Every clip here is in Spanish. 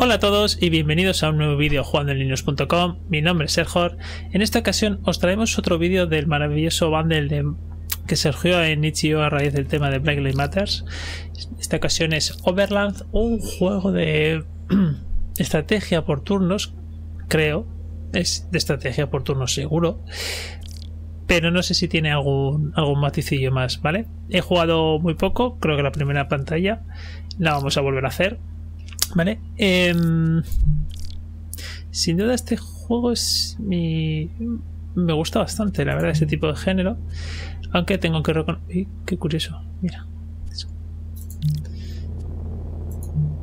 Hola a todos y bienvenidos a un nuevo vídeo jugando en linux.com. Mi nombre es Sergor. En esta ocasión os traemos otro vídeo del maravilloso bundle que surgió en Itch.io a raíz del tema de Black Lives Matters. Esta ocasión es Overland, un juego de estrategia por turnos, creo. Es de estrategia por turnos seguro. Pero no sé si tiene algún, algún maticillo más, ¿vale? He jugado muy poco, creo que la primera pantalla la vamos a volver a hacer Vale. Em, sin duda este juego es mi... Me gusta bastante, la verdad, ese tipo de género. Aunque tengo que reconocer... Qué curioso. Mira.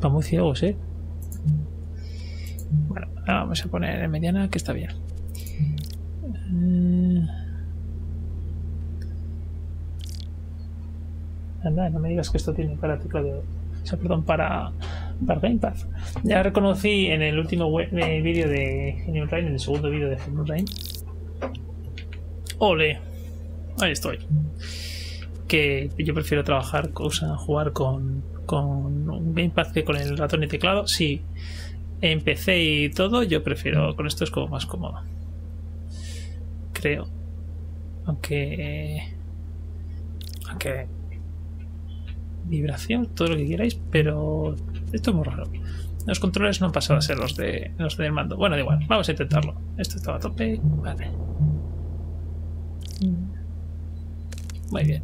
Va muy ciegos, ¿eh? Bueno, vamos a poner en mediana, que está bien. Eh, anda, no me digas que esto tiene para teclado... O sea, perdón, para para Game Pass. Ya reconocí en el último eh, vídeo de Genial Rain, en el segundo vídeo de Genial Rain. Ole, ahí estoy. Que yo prefiero trabajar, cosa, jugar con, con un Gamepad que con el ratón y teclado. Sí, en PC y todo, yo prefiero con esto es como más cómodo. Creo. Aunque. Aunque vibración, todo lo que queráis, pero esto es muy raro. Los controles no han pasado a ser los de los del mando. Bueno, da igual, vamos a intentarlo. Esto estaba a tope. Vale. Muy bien.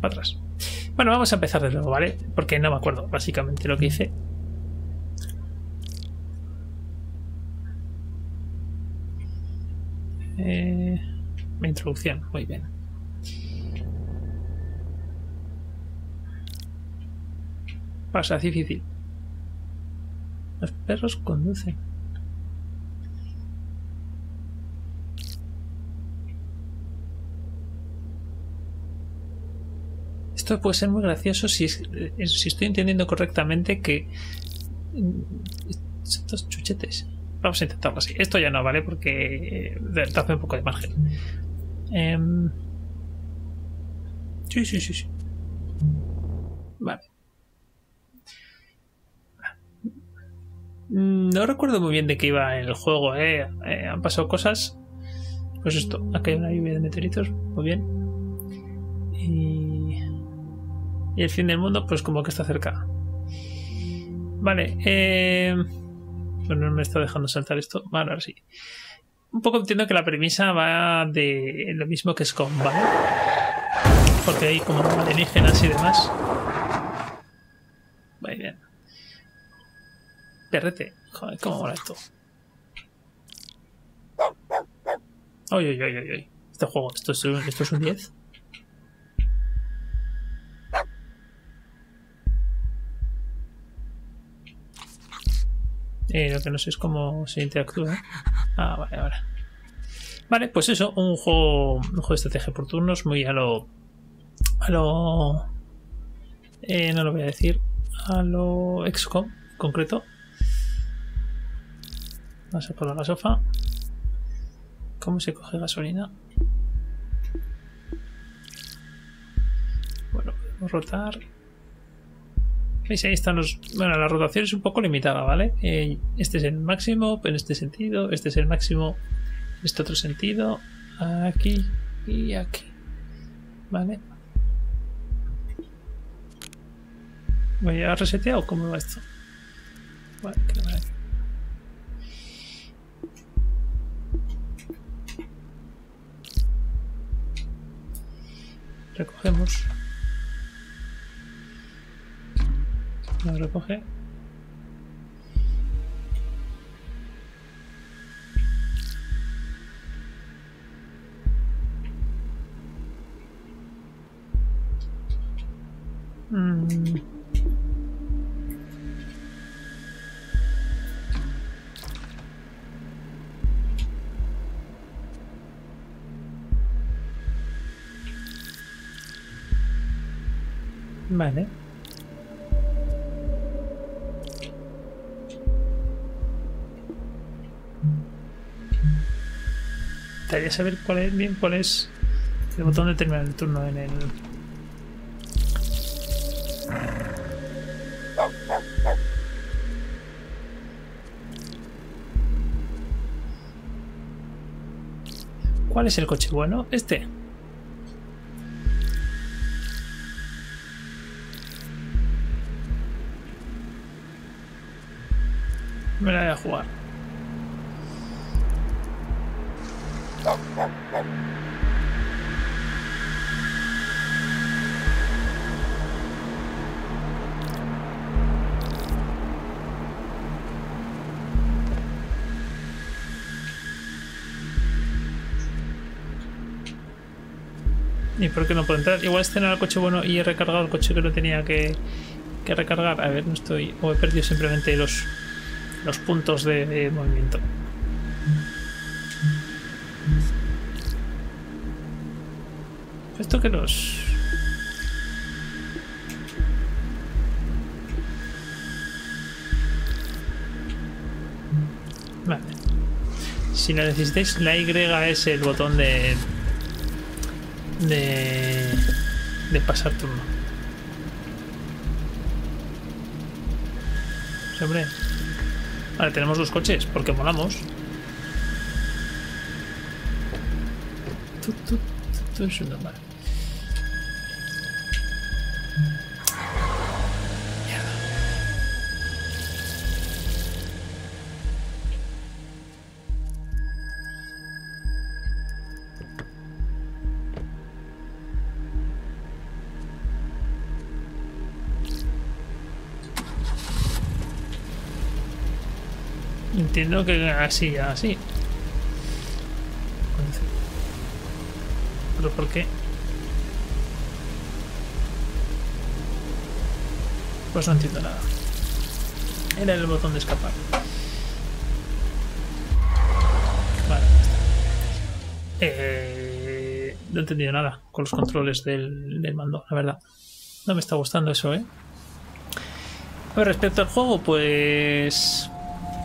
para atrás. Bueno, vamos a empezar de nuevo, ¿vale? Porque no me acuerdo básicamente lo que hice. Eh, mi introducción, muy bien. Pasa difícil. Los perros conducen. Esto puede ser muy gracioso si, eh, si estoy entendiendo correctamente que mm, estos chuchetes. Vamos a intentarlo así. Esto ya no vale porque eh, hace un poco de margen. Em, sí, sí, sí, sí. No recuerdo muy bien de qué iba el juego, ¿eh? ¿eh? han pasado cosas. Pues esto, acá hay una lluvia de meteoritos, muy bien. Y, y el fin del mundo, pues como que está cerca. Vale, eh... Bueno, no me está dejando saltar esto. Vale, ahora sí. Un poco entiendo que la premisa va de lo mismo que es ¿vale? Porque hay como alienígenas y demás. Muy bien. Perrete. Joder, cómo mola esto. Ay, ay, ay, ay, Este juego, esto es, esto es un 10. Eh, lo que no sé es cómo se interactúa. Ah, vale, ahora. Vale, pues eso, un juego, un juego de estrategia por turnos, muy a lo. A lo. Eh, no lo voy a decir. A lo XCOM, concreto. A por la gasofa. ¿Cómo se coge gasolina? Bueno, podemos rotar. ¿Veis? Ahí están los... Bueno, la rotación es un poco limitada, ¿vale? Eh, este es el máximo en este sentido. Este es el máximo en este otro sentido. Aquí y aquí. ¿Vale? ¿Voy a resetear o cómo va esto? Vale, recogemos lo recoge mm. Vale. ¿eh? Estaría saber cuál es bien cuál es el botón de terminar el turno en el ¿Cuál es el coche bueno? Este. Me la voy a jugar. ¿Y por qué no puedo entrar? Igual es tener el coche bueno y he recargado el coche que no tenía que, que recargar. A ver, no estoy. O he perdido simplemente los, los puntos de, movimiento. Esto que los. Vale. Si lo necesitáis, la Y es el botón de. de. pasar turno. Hombre. Vale, tenemos los coches, porque molamos. Entiendo que así, así. ¿Pero por qué? Pues no entiendo nada. Era el botón de escapar. Vale. Eh, no he entendido nada con los controles del, del mando, la verdad. No me está gustando eso, ¿eh? A respecto al juego, pues...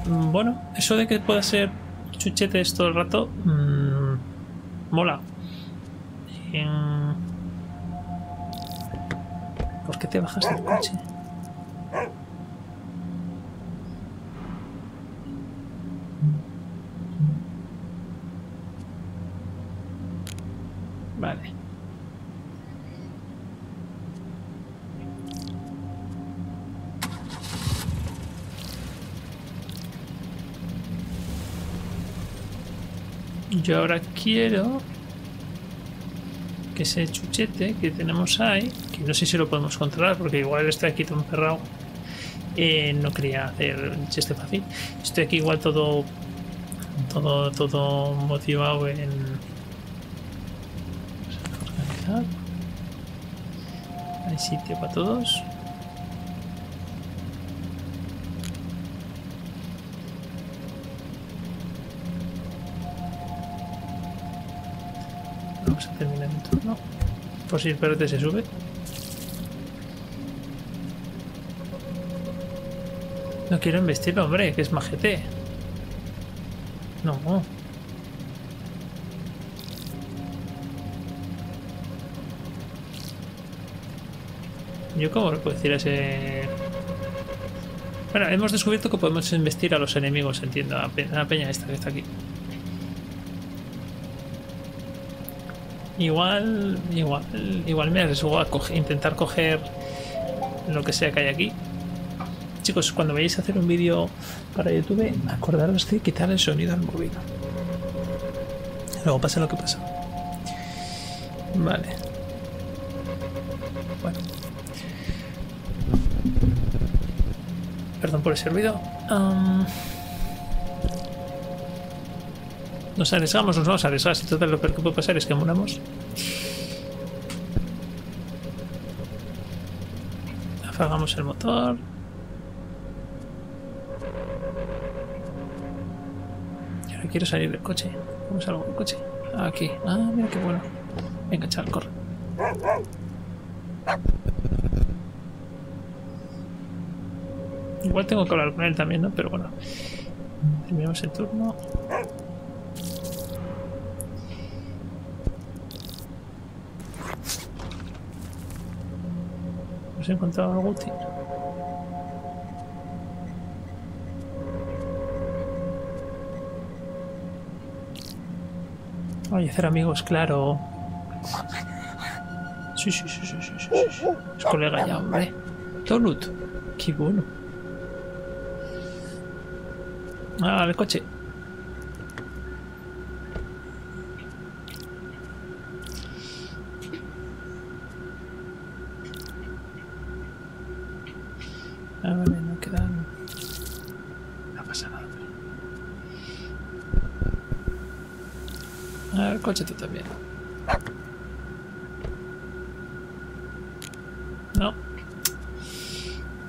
Mm, Bueno, eso de que pueda ser chuchetes todo el rato, mm, mola. Em, ¿Por qué te bajas del coche? Yo ahora quiero que ese chuchete que tenemos ahí, que no sé si lo podemos controlar porque igual está aquí todo encerrado, eh, no quería hacer el chiste fácil. Estoy aquí igual todo, todo, todo motivado en organizar. Hay sitio para todos. Por si el se sube. No quiero investirlo, hombre, que es majete. No. Yo cómo le puedo decir a ese... Bueno, hemos descubierto que podemos investir a los enemigos, entiendo. A la peña esta que está aquí. Igual, igual, igual me arriesgo a intentar coger lo que sea que hay aquí. Chicos, cuando vayáis a hacer un vídeo para YouTube, acordaros de quitar el sonido al móvil. Luego pasa lo que pasa. Vale. Bueno. Perdón por ese ruido. Am, Nos arriesgamos, nos vamos a arriesgar. Si total lo que puede pasar es que moramos. Apagamos el motor. Y ahora quiero salir del coche. ¿Cómo salgo del coche? Aquí. Ah, mira qué bueno. Venga, chaval, corre. Igual tengo que hablar con él también, ¿no? Pero bueno. Terminamos el turno. ¿Hemos encontrado algo útil? Oye, hacer amigos, claro. Sí, sí, sí, sí, sí, sí, sí. Es colega ya, hombre. Donut. Qué bueno. Ah, el coche. Coche tú también. No.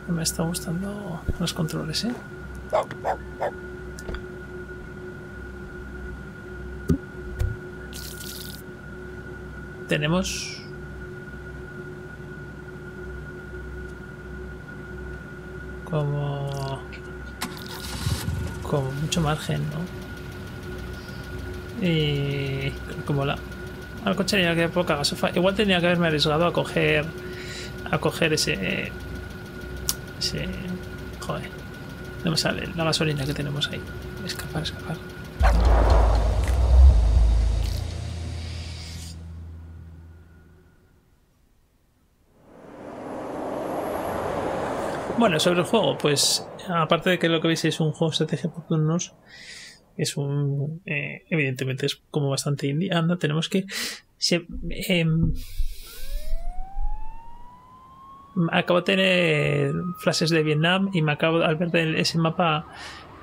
Me está gustando los controles, ¿eh? Tenemos como como mucho margen, ¿no? Y como la al coche tenía que poca gasofa. Igual tenía que haberme arriesgado a coger a coger ese ese joder. No me sale la gasolina que tenemos ahí. Escapar, escapar. Bueno, sobre el juego, pues aparte de que lo que veis es un juego estrategia por turnos, es un. Eh, evidentemente es como bastante indie. Anda, tenemos que. Se, eh, acabo de tener frases de Vietnam y me acabo al ver ese mapa.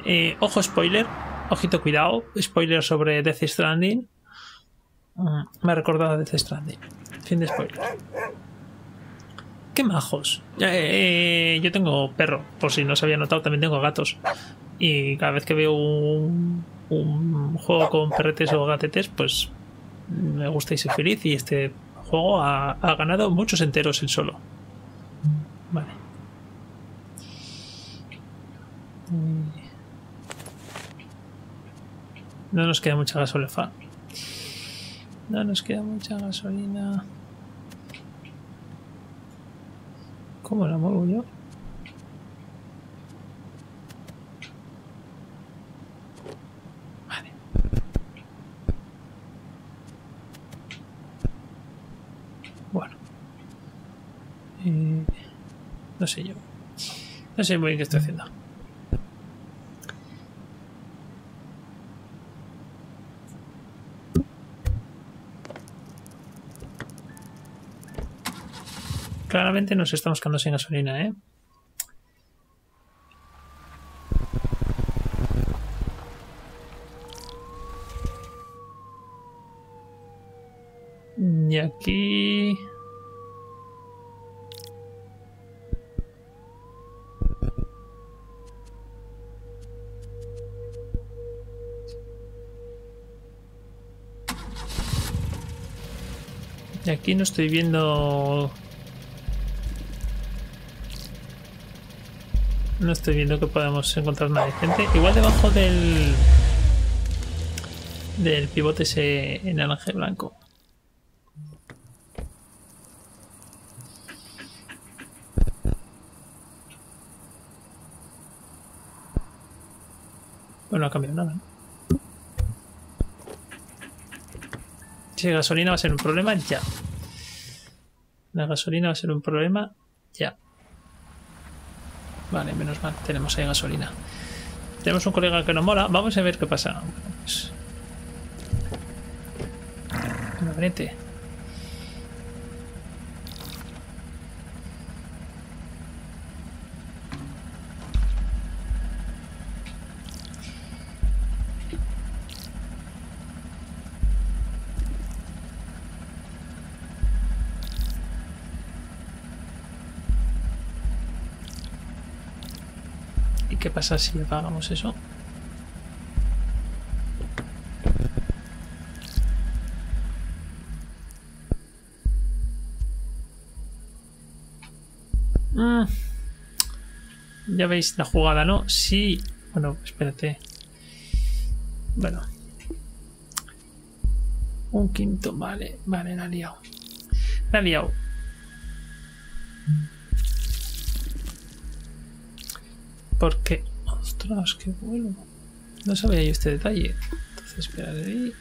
Eh, ojo, spoiler. Ojito, cuidado. Spoiler sobre Death Stranding. Mm, me ha recordado a Death Stranding. Fin de spoiler. ¡Qué majos! Eh, yo tengo perro, por si no se había notado, también tengo gatos. Y cada vez que veo un, juego con perretes o gatetes, pues me gusta y soy feliz. Y este juego ha, ganado muchos enteros el solo. Vale. No nos queda mucha gasolina. No nos queda mucha gasolina. ¿Cómo la muevo yo? Vale. Bueno. Eh, no sé yo. No sé muy bien qué estoy haciendo. Claramente nos estamos quedando sin gasolina, ¿eh? Y aquí... Y no estoy viendo No estoy viendo que podamos encontrar nada gente. Igual debajo del. del pivote ese naranja y blanco. Bueno, no ha cambiado nada. Si gasolina va a ser un problema, ya. La gasolina va a ser un problema, ya. Vale, menos mal, tenemos ahí gasolina. Tenemos un colega que nos mola. Vamos a ver qué pasa. Pues... ¿Y qué pasa si apagamos eso? Mm. Ya veis la jugada, ¿no? Sí. Bueno, espérate. Bueno. Un quinto, vale. Vale, la ha. La ha liado. Porque, ostras, qué bueno. No sabía yo este detalle. Entonces esperaré ahí.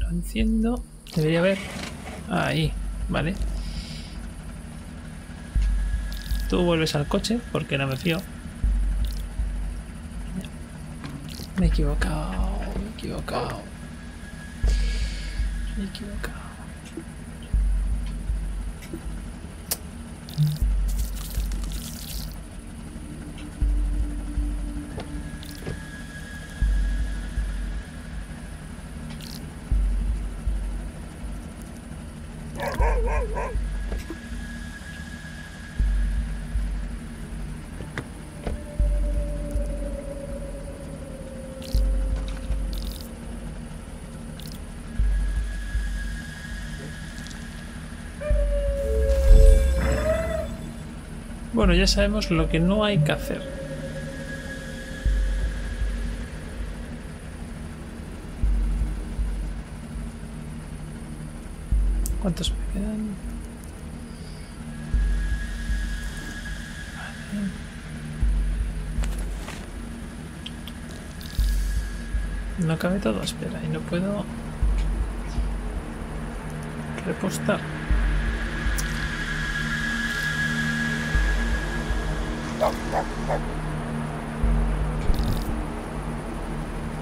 Lo enciendo. Debería haber. Ahí, vale. Tú vuelves al coche porque no me fío. Me he equivocado, me he equivocado. Me he equivocado. Bueno, ya sabemos lo que no hay que hacer. ¿Cuántos me quedan? No cabe todo, espera, y no puedo repostar.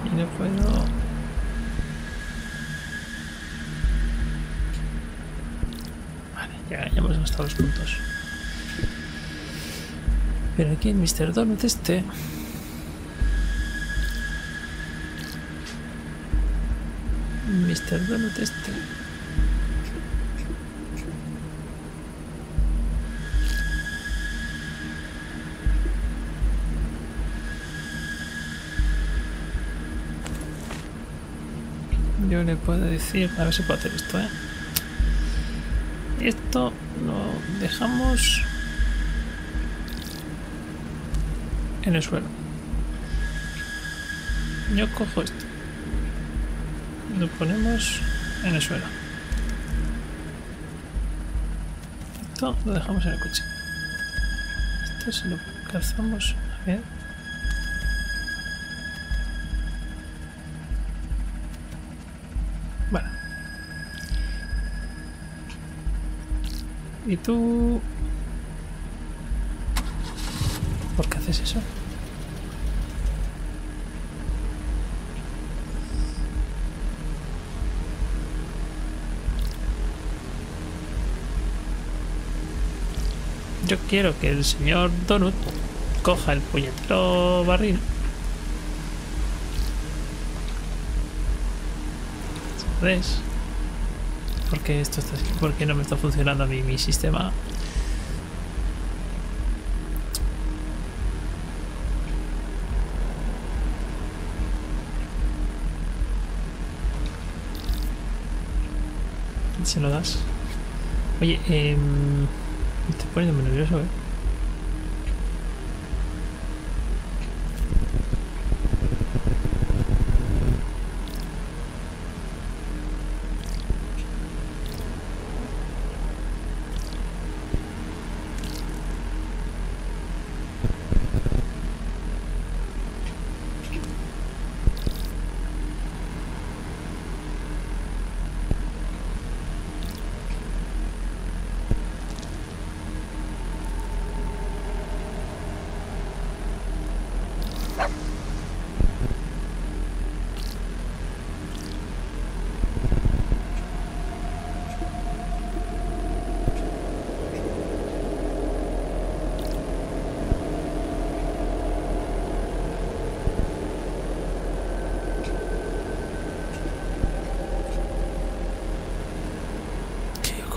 Y no puedo... Vale, ya, ya hemos gastado los puntos. Pero aquí en Mr. Donut este... Mr. Donut este... Le puedo decir... A ver si puedo hacer esto, ¿eh? Esto lo dejamos... en el suelo. Yo cojo esto. Lo ponemos en el suelo. Esto lo dejamos en el coche. Esto se lo calzamos. A ver. ¿Y tú? ¿Por qué haces eso? Yo quiero que el señor Donut coja el puñetero barril. ¿Sabes? ¿Por qué esto está? ¿Por qué no me está funcionando a mí mi sistema? se lo das. Oye, eh, me estoy poniendo nervioso, ¿eh?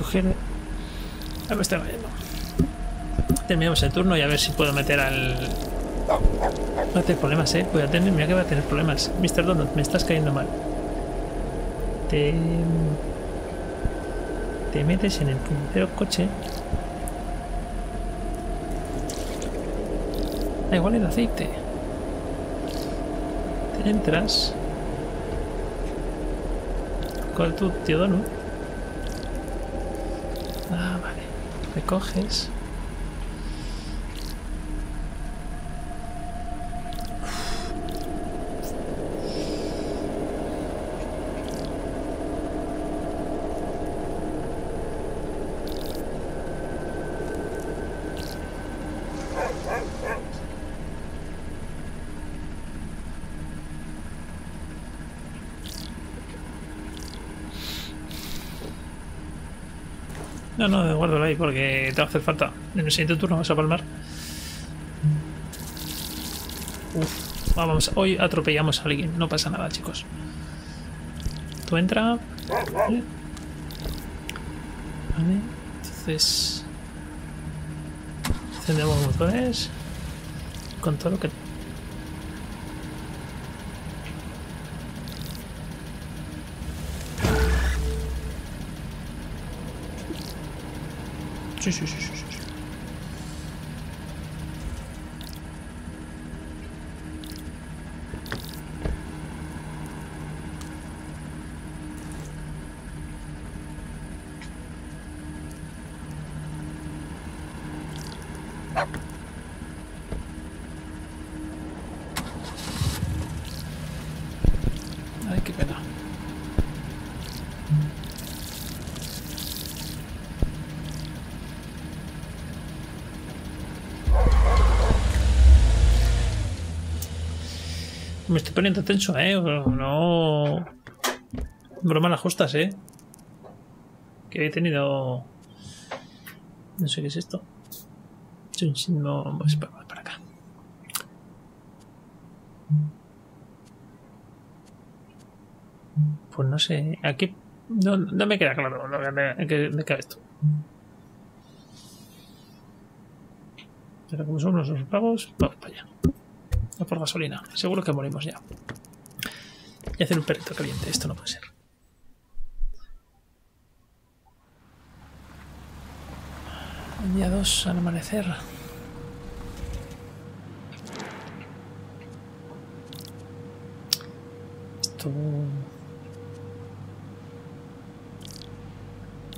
Coger... Ah, me está vayendo. Terminamos el turno y a ver si puedo meter al... No tener problemas, eh. Voy a tener... Mira que voy a tener problemas. Mr. Donut, me estás cayendo mal. Te... Te metes en el puntero coche. Da igual el aceite. Te entras. Con tu tío Donut. Ah, vale. Recoges. No, no, guárdalo ahí porque te va a hacer falta. En el siguiente turno vas a palmar. Uf, vamos, hoy atropellamos a alguien, no pasa nada, chicos. Tú entra. Vale. Vale, entonces. Encendemos motores. Con todo lo que. Sí, sí, sí, sí. sí. Ay, qué pena. Me estoy poniendo tenso, eh. No. Broma las justas, eh. Que he tenido. No sé qué es esto. No, pues para, acá. Pues no sé. Aquí no, no me queda claro lo que, de va esto. Pero como son unos pagos, vamos para allá. No por gasolina. Seguro que morimos ya. Y hacer un perrito caliente. Esto no puede ser. Día 2 al amanecer. Esto.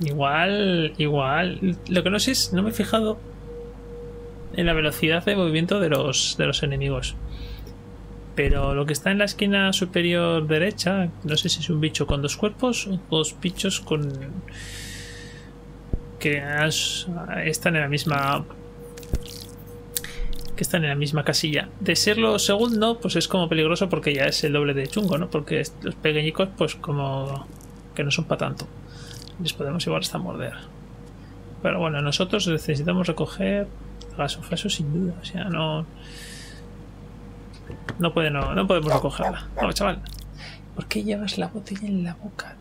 Igual, igual. Lo que no sé es, no me he fijado en la velocidad de movimiento de los, de los enemigos. Pero lo que está en la esquina superior derecha, no sé si es un bicho con dos cuerpos o dos bichos con. que están en la misma. que están en la misma casilla. De serlo segundo, pues es como peligroso porque ya es el doble de chungo, ¿no? Porque los pequeñicos, pues como. que no son para tanto. Les podemos igual hasta morder. Pero bueno, nosotros necesitamos recoger gasofaso sin duda. O sea, no. No, puede, no, no podemos recogerla. No, chaval. ¿Por qué llevas la botella en la boca?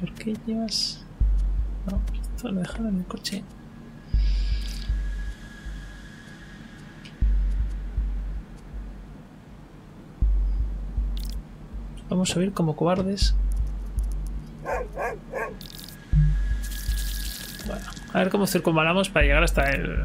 ¿Por qué llevas.? No, esto lo dejaron en el coche. Vamos a subir como cobardes. Bueno, a ver cómo circunvalamos para llegar hasta el...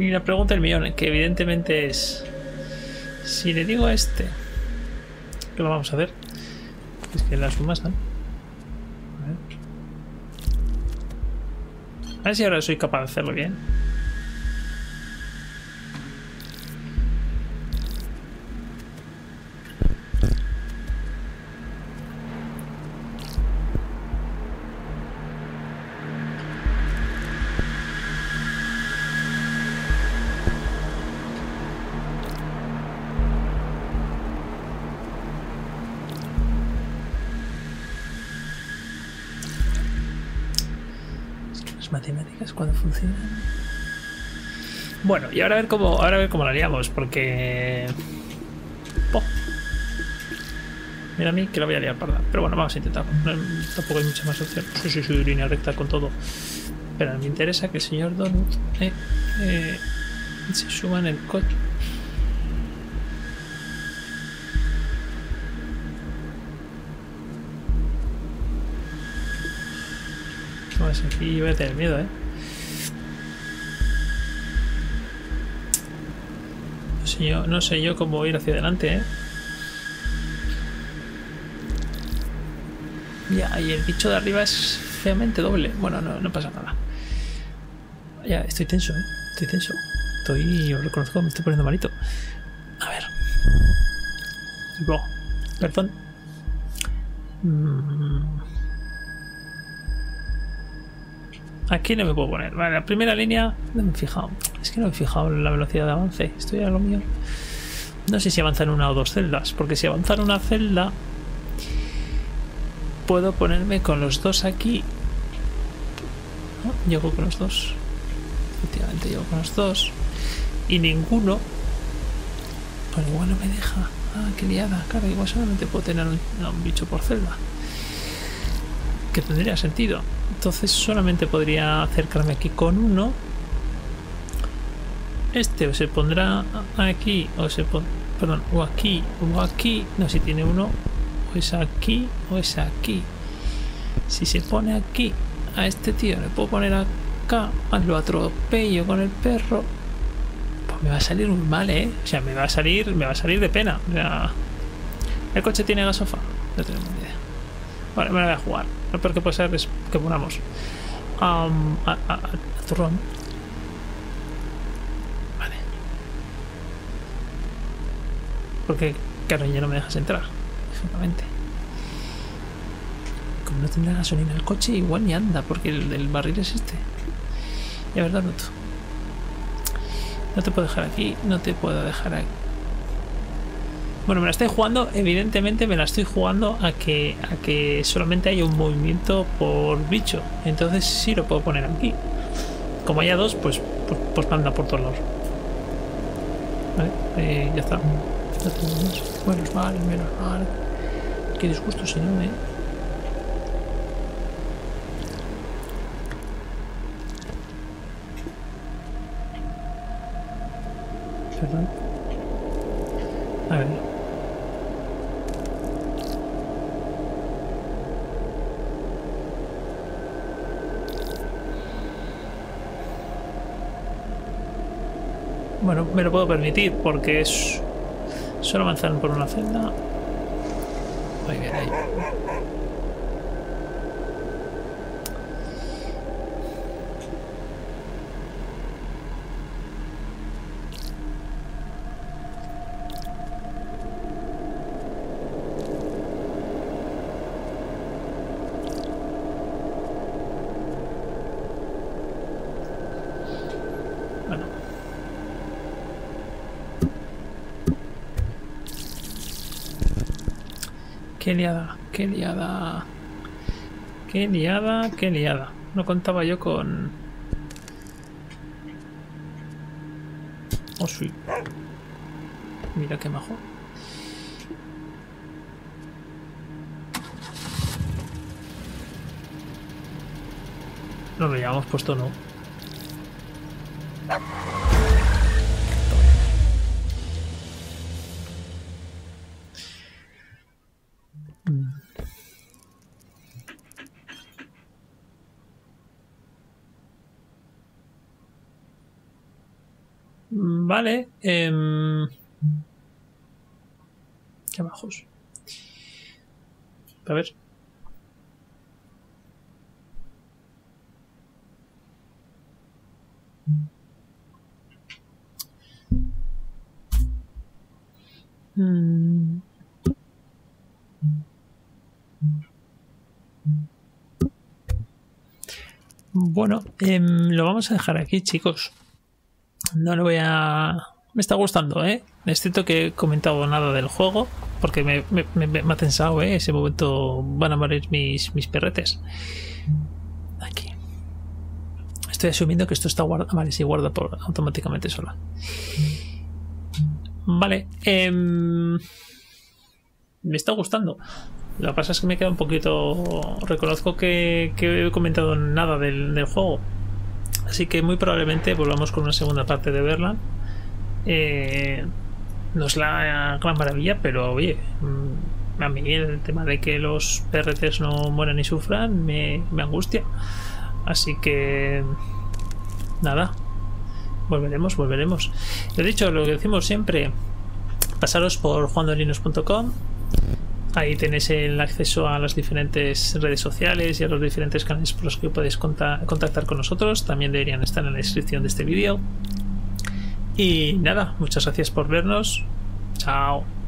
Y la pregunta del millón, que evidentemente es... Si le digo a este... ¿Qué lo vamos a hacer? Es que las sumas, ¿no? A ver. A ver si ahora soy capaz de hacerlo bien. Bueno, y ahora a ver cómo, ahora a ver cómo la haríamos, porque. Oh. Mira a mí que la voy a liar parda. Pero bueno, vamos a intentar. No, tampoco hay mucha más opción. Sí, sí, sí, línea recta con todo. Pero me interesa que el señor Donut eh, eh, se suba en el coche. Pues aquí voy a tener miedo, ¿eh? Yo, no sé yo cómo ir hacia adelante, ¿eh? Ya, y el bicho de arriba es feamente doble. Bueno, no, no pasa nada. Ya, estoy tenso, ¿eh? Estoy tenso. Estoy, yo reconozco, me estoy poniendo malito. A ver. perdón. Mm. Aquí no me puedo poner. Vale, la primera línea no me he fijado. Es que no me he fijado la velocidad de avance. Estoy a lo mío. No sé si avanza en una o dos celdas. Porque si avanza en una celda. Puedo ponerme con los dos aquí. llego con los dos. Efectivamente, llego con los dos. Y ninguno. Pues igual no me deja. Ah, qué liada. Claro, igual solamente puedo tener un, un bicho por celda. Que tendría sentido. Entonces solamente podría acercarme aquí con uno. Este o se pondrá aquí o se perdón, o aquí o aquí. No, si tiene uno o es aquí o es aquí. Si se pone aquí a este tío, le puedo poner acá, lo atropello con el perro. Pues me va a salir muy mal, ¿eh? O sea, me va a salir, me va a salir de pena. O sea, ¿El coche tiene gasofa? No tenemos. Vale, me la voy a jugar. Lo peor que puede ser es que ponamos um, a, a, a, turrón. Vale. Porque, claro, ya no me dejas entrar. Exactamente. Como no tendrá gasolina el coche, igual ni anda, porque el, el barril es este. Y a ver, Daruto. No te puedo dejar aquí, no te puedo dejar aquí. Bueno, me la estoy jugando, evidentemente me la estoy jugando a que, a que solamente haya un movimiento por bicho. Entonces sí lo puedo poner aquí. Como haya dos, pues, pues, pues manda por todos lados. Vale, eh, ya está. Ya tenemos. Menos mal, menos mal. Qué disgusto, señor, eh. Perdón. A ver. Bueno, me lo puedo permitir porque es solo avanzar por una celda. Muy bien ahí. Bueno. Qué liada, qué liada. Qué liada, qué liada. No contaba yo con... Oh, sí. Mira qué majo. No lo llevamos puesto, no. Vale. Eh... Qué bajos. A ver. Mm. Bueno, eh, lo vamos a dejar aquí, chicos. No lo voy a... Me está gustando, ¿eh? Es cierto que he comentado nada del juego, porque me, me, me, me ha tensado, ¿eh? Ese momento van a morir mis, mis perretes. Aquí. Estoy asumiendo que esto está guardado. Vale, sí, guarda por, automáticamente sola. Vale. Eh, me está gustando. Lo que pasa es que me queda un poquito... Reconozco que, he comentado nada del juego. Así que muy probablemente volvamos con una segunda parte de verla. Eh, no es la gran maravilla, pero oye, a mí el tema de que los PRTs no mueran y sufran me, me angustia. Así que nada. volveremos, volveremos. Lo dicho, lo que decimos siempre, pasaros por juandolinux.com. Ahí tenéis el acceso a las diferentes redes sociales y a los diferentes canales por los que podéis contactar con nosotros. También deberían estar en la descripción de este vídeo. Y nada, muchas gracias por vernos. Chao.